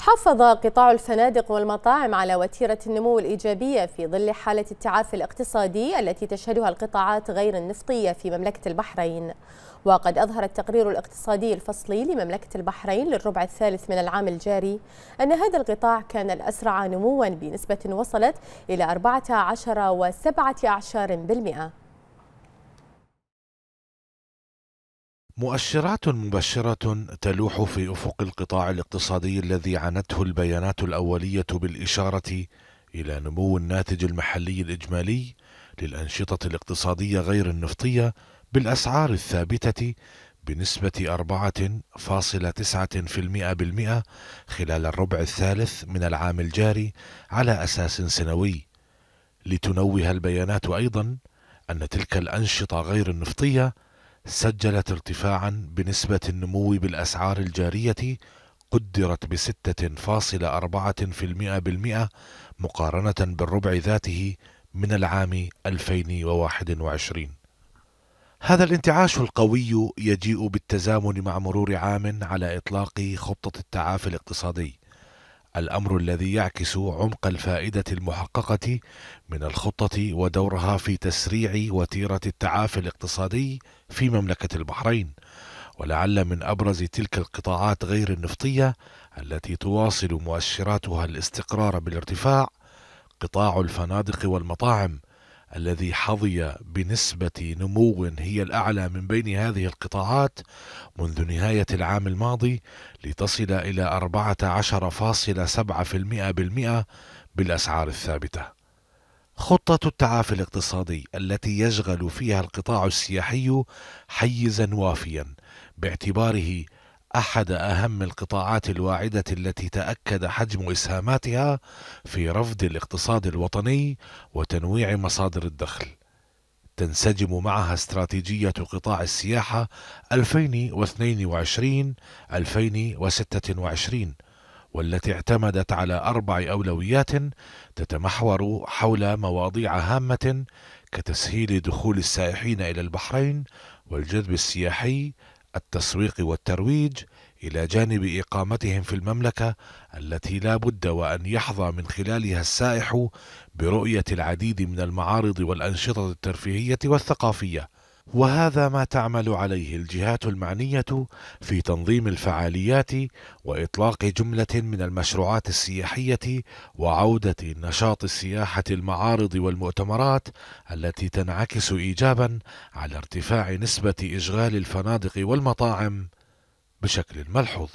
حافظ قطاع الفنادق والمطاعم على وتيرة النمو الإيجابية في ظل حالة التعافي الاقتصادي التي تشهدها القطاعات غير النفطية في مملكة البحرين. وقد أظهر التقرير الاقتصادي الفصلي لمملكة البحرين للربع الثالث من العام الجاري أن هذا القطاع كان الأسرع نموا بنسبة وصلت إلى 14 مؤشرات مبشرة تلوح في أفق القطاع الاقتصادي الذي عنته البيانات الأولية بالإشارة إلى نمو الناتج المحلي الإجمالي للأنشطة الاقتصادية غير النفطية بالأسعار الثابتة بنسبة 4.9% بالمئة خلال الربع الثالث من العام الجاري على أساس سنوي. لتنوه البيانات أيضا أن تلك الأنشطة غير النفطية سجلت ارتفاعا بنسبة النمو بالأسعار الجارية قدرت بستة فاصل أربعة في المئة بالمئة مقارنة بالربع ذاته من العام 2021 هذا الانتعاش القوي يجيء بالتزامن مع مرور عام على إطلاق خطة التعافي الاقتصادي. الأمر الذي يعكس عمق الفائدة المحققة من الخطة ودورها في تسريع وتيرة التعافي الاقتصادي في مملكة البحرين. ولعل من أبرز تلك القطاعات غير النفطية التي تواصل مؤشراتها الاستقرار بالارتفاع قطاع الفنادق والمطاعم الذي حظي بنسبة نمو هي الأعلى من بين هذه القطاعات منذ نهاية العام الماضي لتصل إلى 14.7% بالمئة بالأسعار الثابتة. خطة التعافي الاقتصادي التي يشغل فيها القطاع السياحي حيزا وافيا باعتباره أحد أهم القطاعات الواعدة التي تأكد حجم إسهاماتها في رفض الاقتصاد الوطني وتنويع مصادر الدخل. تنسجم معها استراتيجية قطاع السياحة 2022 2026 والتي اعتمدت على أربع أولويات تتمحور حول مواضيع هامة كتسهيل دخول السائحين إلى البحرين والجذب السياحي التسويق والترويج إلى جانب إقامتهم في المملكة التي لا بد وأن يحظى من خلالها السائح برؤية العديد من المعارض والأنشطة الترفيهية والثقافية. وهذا ما تعمل عليه الجهات المعنية في تنظيم الفعاليات وإطلاق جملة من المشروعات السياحية وعودة نشاط السياحة المعارض والمؤتمرات التي تنعكس ايجابا على ارتفاع نسبة إشغال الفنادق والمطاعم بشكل ملحوظ.